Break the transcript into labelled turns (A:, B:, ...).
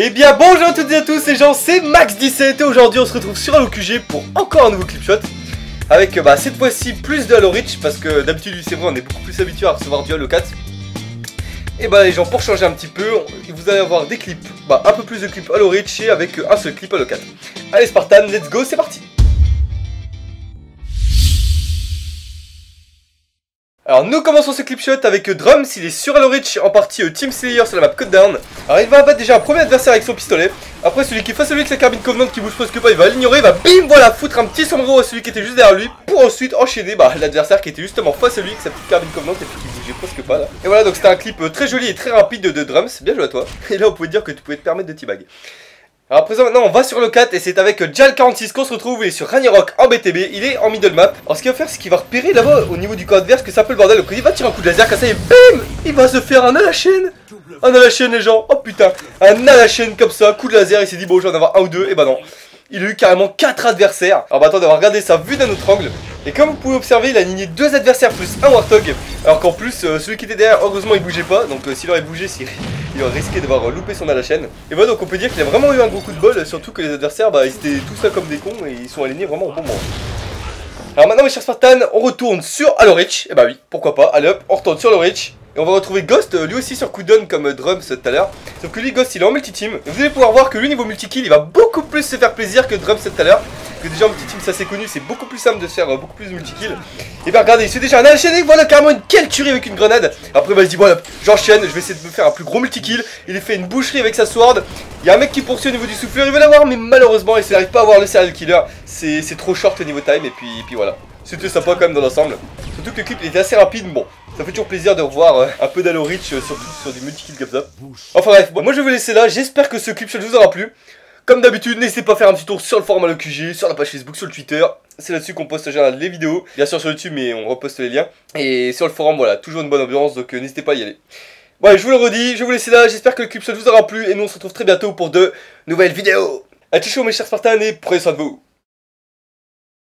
A: Eh bien bonjour à toutes et à tous les gens, c'est Max17 et aujourd'hui on se retrouve sur QG pour encore un nouveau clip shot. Avec bah, cette fois-ci plus de Halo Reach parce que d'habitude c'est vrai on est beaucoup plus habitué à recevoir du Halo 4 Et bah les gens pour changer un petit peu, vous allez avoir des clips, bah un peu plus de clips Halo Reach et avec un seul clip Halo 4 Allez Spartan, let's go, c'est parti. Alors nous commençons ce clip shot avec Drums, il est sur Halo Reach en partie euh, Team Slayer sur la map Cut Down. Alors il va abattre déjà un premier adversaire avec son pistolet. Après celui qui est face à lui avec sa carbine Covenant qui bouge presque pas, il va l'ignorer, il va bim voilà foutre un petit sombrero à celui qui était juste derrière lui pour ensuite enchaîner bah, l'adversaire qui était justement face à lui avec sa petite carbine Covenant et puis qui bougeait presque pas là. Et voilà donc c'était un clip euh, très joli et très rapide de, de Drums, bien joué à toi. Et là on pouvait dire que tu pouvais te permettre de t-bag. Alors présent maintenant on va sur le 4 et c'est avec Jal46 qu'on se retrouve, il est sur Rock en BTB, il est en middle map. Alors ce qu'il va faire c'est qu'il va repérer là-bas au niveau du camp adverse que ça peut le bordel, donc il va tirer un coup de laser, comme ça et BIM Il va se faire un à la chaîne Un à la chaîne les gens, oh putain Un à la chaîne comme ça, coup de laser, il s'est dit bon je vais en avoir un ou deux, et bah non il a eu carrément 4 adversaires. Alors bah attendez, on va regarder sa vue d'un autre angle. Et comme vous pouvez observer, il a aligné 2 adversaires plus un Warthog. Alors qu'en plus, euh, celui qui était derrière, heureusement, il bougeait pas. Donc euh, s'il aurait bougé, il aurait risqué d'avoir loupé son à la chaîne. Et voilà, donc on peut dire qu'il a vraiment eu un gros coup de bol. Surtout que les adversaires, bah ils étaient tous là comme des cons et ils sont alignés vraiment au bon moment. Alors maintenant mes chers Spartans, on retourne sur Halo Reach. Et eh bah oui, pourquoi pas. Allez hop, on retourne sur le Reach. Et on va retrouver Ghost, euh, lui aussi sur cooldown comme euh, Drums tout à l'heure. Sauf que lui, Ghost, il est en multi-team. Vous allez pouvoir voir que lui, niveau multi-kill, il va beaucoup plus se faire plaisir que Drums tout à l'heure. Que déjà en multi-team, ça c'est connu, c'est beaucoup plus simple de faire euh, beaucoup plus multi-kill. Et bien regardez, c'est déjà un enchaîné, voilà carrément une quelle tuerie avec une grenade. Après, bah, il dit, voilà, j'enchaîne, je vais essayer de me faire un plus gros multi-kill. Il fait une boucherie avec sa sword. Il y a un mec qui poursuit au niveau du souffleur, il veut l'avoir, mais malheureusement, il n'arrive pas à avoir le serial killer. C'est trop short au niveau time, et puis, et puis voilà. C'était sympa quand même dans l'ensemble. Surtout que le clip était assez rapide, bon, ça fait toujours plaisir de revoir euh, un peu d'Halo Reach, euh, sur du multi-kill comme. Enfin bref, moi je vais vous laisser là, j'espère que ce clip vous aura plu. Comme d'habitude, n'hésitez pas à faire un petit tour sur le forum QG, sur la page Facebook, sur le Twitter. C'est là-dessus qu'on poste les vidéos. Bien sûr sur YouTube, mais on reposte les liens. Et sur le forum, voilà, toujours une bonne ambiance, donc euh, n'hésitez pas à y aller. Bon, je vous le redis, je vous laisser là. J'espère que le clip vous aura plu. Et nous, on se retrouve très bientôt pour de nouvelles vidéos. A ciao mes chers Spartans et prenez soin de vous.